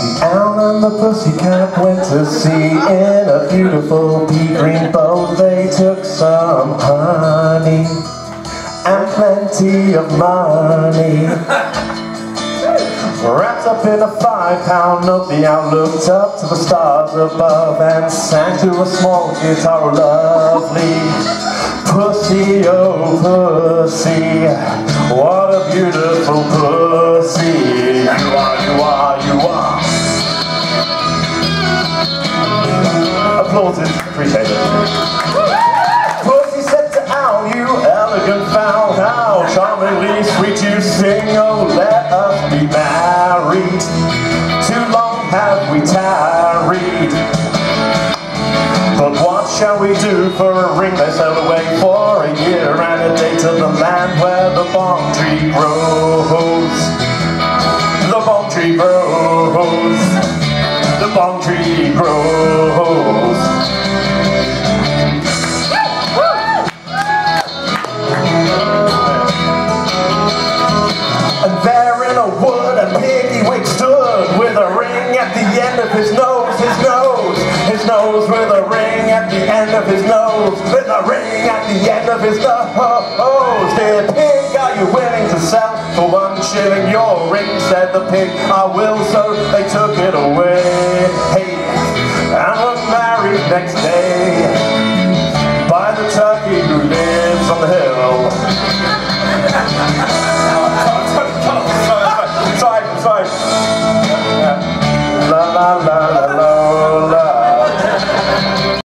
The owl and the pussycat went to sea in a beautiful pea green boat. They took some honey and plenty of money. Wrapped up in a five-pound note, the looked up to the stars above and sang to a small guitar, lovely pussy, oh pussy, what a beautiful pussy. Applauses, appreciate it. Pussy said to owl, you elegant fowl, how charmingly sweet you sing, oh let us be married. Too long have we tarried. But what shall we do for a ring? They sailed away for a year and a day to the land where the bong tree grows. The bong tree grows. Bong tree grows. And there in a wood a piggy stood with a ring at the end of his nose, his nose, his nose with a ring at the end of his nose, with a ring at the end of his nose. Dear pig, are you willing to sell for one shilling your ring? Said the pig, I will, so they took it away. Hey, and was married next day by the turkey